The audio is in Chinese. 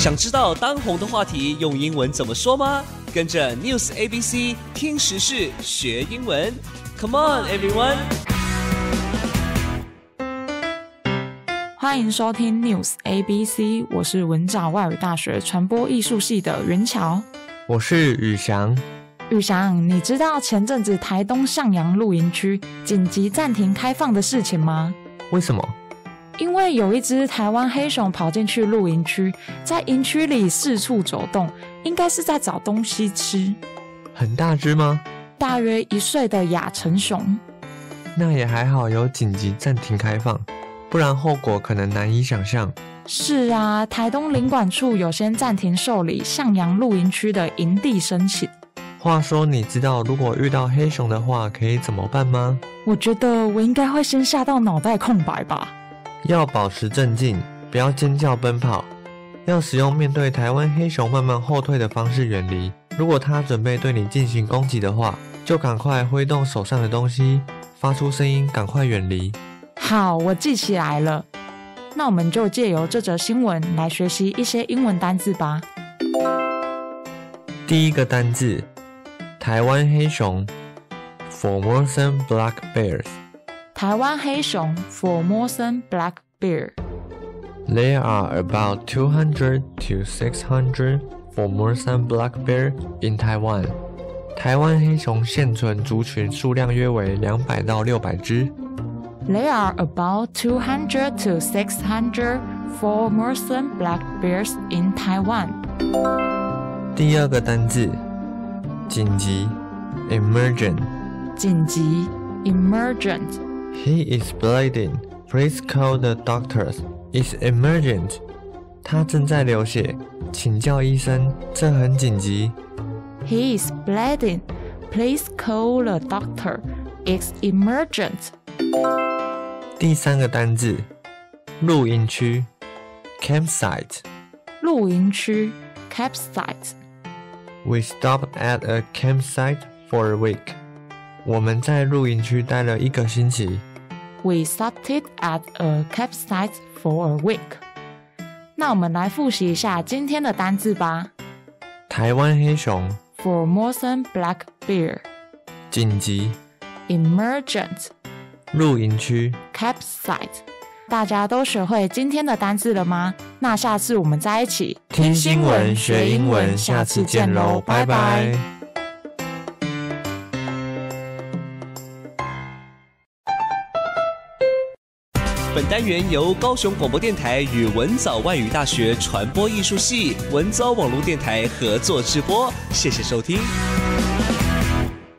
想知道当红的话题用英文怎么说吗？跟着 News A B C 听时事学英文，Come on everyone！欢迎收听 News A B C，我是文藻外语大学传播艺术系的袁乔。我是宇翔。宇翔，你知道前阵子台东向阳露营区紧急暂停开放的事情吗？为什么？因为有一只台湾黑熊跑进去露营区，在营区里四处走动，应该是在找东西吃。很大只吗？大约一岁的亚成熊。那也还好，有紧急暂停开放，不然后果可能难以想象。是啊，台东领管处有先暂停受理向阳露营区的营地申请。话说，你知道如果遇到黑熊的话，可以怎么办吗？我觉得我应该会先吓到脑袋空白吧。要保持镇静，不要尖叫奔跑，要使用面对台湾黑熊慢慢后退的方式远离。如果它准备对你进行攻击的话，就赶快挥动手上的东西，发出声音，赶快远离。好，我记起来了。那我们就借由这则新闻来学习一些英文单字吧。第一个单字，台湾黑熊，Formosan black bears。台湾黑熊 Formosan black bear。 There are about 200 to 600 Formosan black bear in Taiwan. 台湾黑熊现存族群数量约为两百到六百只。 There are about 200 to 600 Formosan black bears in Taiwan. 第二个单字，紧急，emergent。紧急 emergent。 He is bleeding. Please call the doctors. It's emergent. 他正在流血，请叫医生，这很紧急。 He is bleeding. Please call the doctor. It's emergent. 第三个单字，露营区，campsite。露营区 campsite。 We stopped at a campsite for a week. 我们在露营区待了一个星期。 We stopped at a campsite for a week. 那我们来复习一下今天的单字吧。台湾黑熊， Formosan black bear, 紧急， emergent, 露营区。 campsite。大家都学会今天的单字了吗？那下次我们再一起听新闻学英文，下次见喽，拜拜。 本单元由高雄广播电台与文藻外语大学传播艺术系文藻网络电台合作直播，谢谢收听。